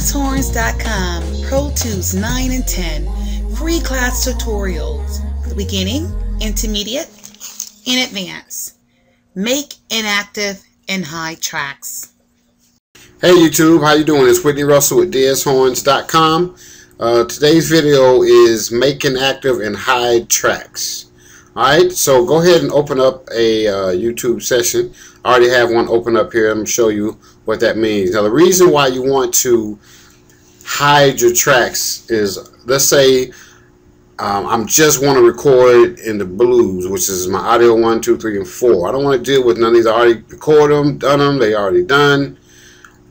DSHorns.com Pro Tools 9 and 10 free class tutorials beginning, intermediate, and advanced. Make inactive and hide tracks. Hey YouTube, how you doing? It's Whitney Russell with DSHorns.com. Uh, today's video is making active and hide tracks. Alright, so go ahead and open up a uh, YouTube session. I already have one open up here. I'm going to show you what that means. Now the reason why you want to hide your tracks is, let's say um, I'm just want to record in the blues, which is my audio one, two, three, and 4. I don't want to deal with none of these. I already recorded them, done them, they already done.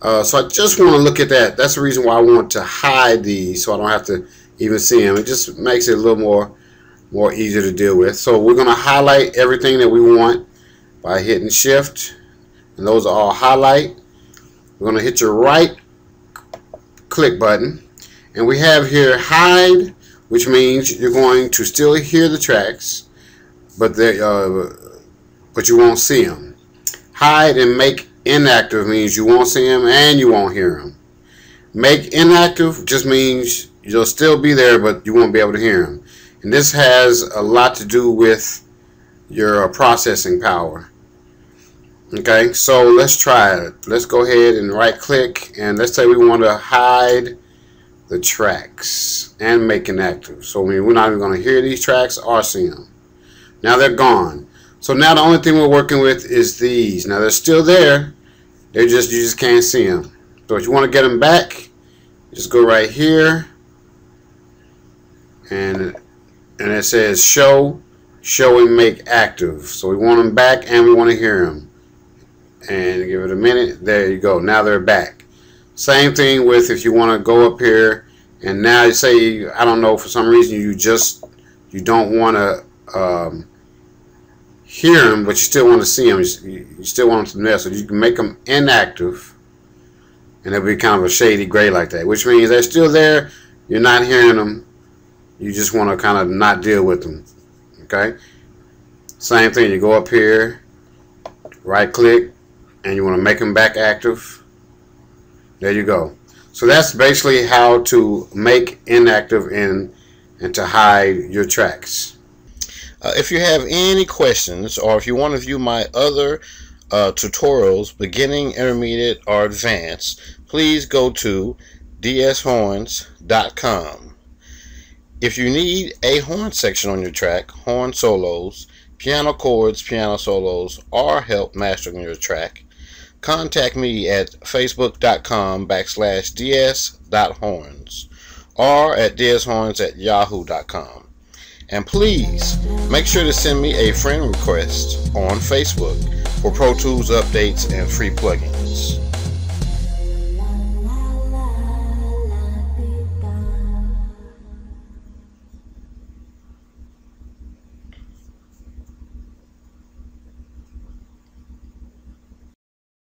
Uh, so I just want to look at that. That's the reason why I want to hide these so I don't have to even see them. It just makes it a little more more easier to deal with. So we're going to highlight everything that we want by hitting shift and those are all highlight. We're going to hit your right click button and we have here hide which means you're going to still hear the tracks but they uh, but you won't see them. Hide and make inactive means you won't see them and you won't hear them. Make inactive just means you'll still be there but you won't be able to hear them. And this has a lot to do with your processing power. Okay, so let's try it. Let's go ahead and right click and let's say we want to hide the tracks and make inactive. So we're not even going to hear these tracks or see them. Now they're gone. So now the only thing we're working with is these. Now they're still there. They're just you just can't see them. So if you want to get them back, just go right here and and it says show, show and make active. So we want them back and we want to hear them. And give it a minute. There you go. Now they're back. Same thing with if you want to go up here and now you say, I don't know, for some reason you just, you don't want to um, hear them, but you still want to see them. You, you still want them there. So you can make them inactive and it'll be kind of a shady gray like that, which means they're still there. You're not hearing them you just want to kind of not deal with them okay same thing you go up here right click and you want to make them back active there you go. So that's basically how to make inactive and and to hide your tracks. Uh, if you have any questions or if you want to view my other uh, tutorials beginning intermediate or advanced please go to dshorns.com if you need a horn section on your track, horn solos, piano chords, piano solos, or help mastering your track, contact me at facebook.com backslash ds.horns or at dshorns at yahoo.com. And please make sure to send me a friend request on Facebook for Pro Tools updates and free plugins.